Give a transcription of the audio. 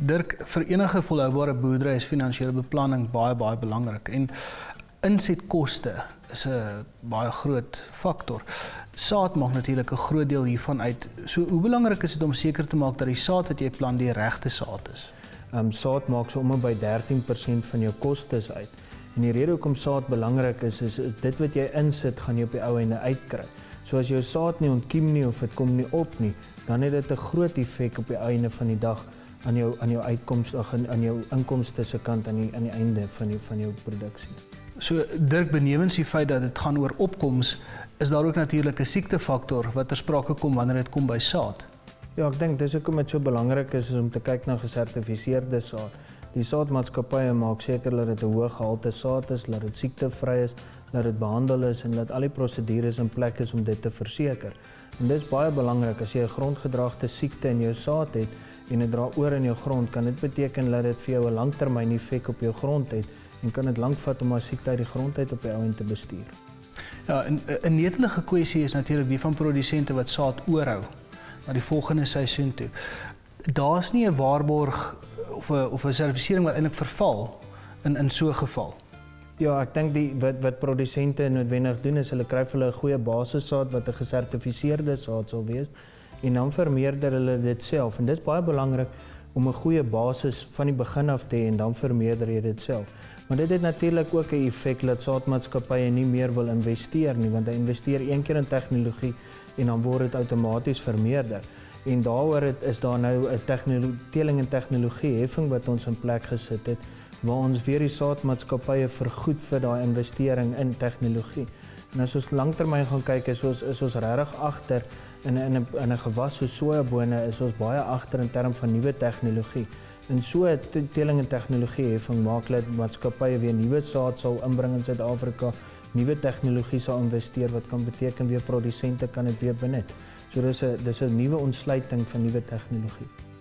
Dirk, vir enige volhoubare boerdery is finansiële beplanning baie baie belangrik en insetkoste is 'n baie groot faktor. Saad maak natuurlik 'n groot deel hiervan uit. So hoe belangrik is dit om seker te maak dat die saad wat jy plant die regte saad is? Ehm um, saad maak so om by 13% van jou kostes uit. En die rede hoekom saad belangrik is, is dit wat jy insit gaan jy op die ou einde uitkry. So as jou saad nie ontkiem nie of dit kom nie op nie, dan het dit 'n groot effek op die einde van die dag aan jou aan jou uitkomste aan, aan jou inkomste se kant aan die aan die einde van die van jou produksie. So Dirk benewens die feit dat dit gaan oor opkomste, is daar ook natuurlik 'n siektefaktor wat ter sprake kom wanneer dit kom by saad. Ja, ek dink dis hoekom dit so belangrik is, is om te kyk na gesertifiseerde saad. Die saadmaatskappye maak seker dat dit 'n hoë gehalte saad is, dat dit siektevry is, dat dit behandel is en dat al die prosedures in plek is om dit te verseker. En dis baie belangrik as jy 'n grondgedragte siekte in jou saad het en dit dra oor in jou grond, kan dit beteken dat dit vir jou 'n langtermyn effek op jou grond het en kan dit lank vat om 'n siekte uit die grond uit op die ou end te bestuur. Ja, 'n 'n netelige kwessie is natuurlik die van produsente wat saad oorhou na die volgende seisoen toe. Daar's nie 'n waarborg of 'n of 'n sertifisering wat eintlik verval in in so 'n geval. Ja, ek dink die wat wat produsente noodwendig doen is hulle kry vir hulle 'n goeie basissaad wat 'n gesertifiseerde saad sal wees en dan vermeerder hulle dit self en dit is baie belangrik om 'n goeie basis van die begin af te hê en dan vermeerder jy dit self. Maar dit het natuurlik ook 'n effek dat saadmaatskappye nie meer wil investeer nie want hulle investeer een keer in tegnologie en dan word dit outomaties vermeerder. En daaroor het, is daar nou 'n tegnologie teeling en tegnologie heffing wat ons in plek gesit het waar ons weer die saadmaatskappye vergoed vir daai investering in tegnologie. En as ons lanktermyn gaan kyk, is ons is ons regtig agter in in 'n in 'n gewas so sojabone is ons baie agter in terme van nuwe tegnologie. En so teeling en tegnologie heffing maak dat maatskappye weer nuwe saad sal inbring in Suid-Afrika, nuwe tegnologie sal investeer wat kan beteken weer produsente kan dit weer benut. So dis 'n dis 'n nuwe ontsluiting van nuwe tegnologie.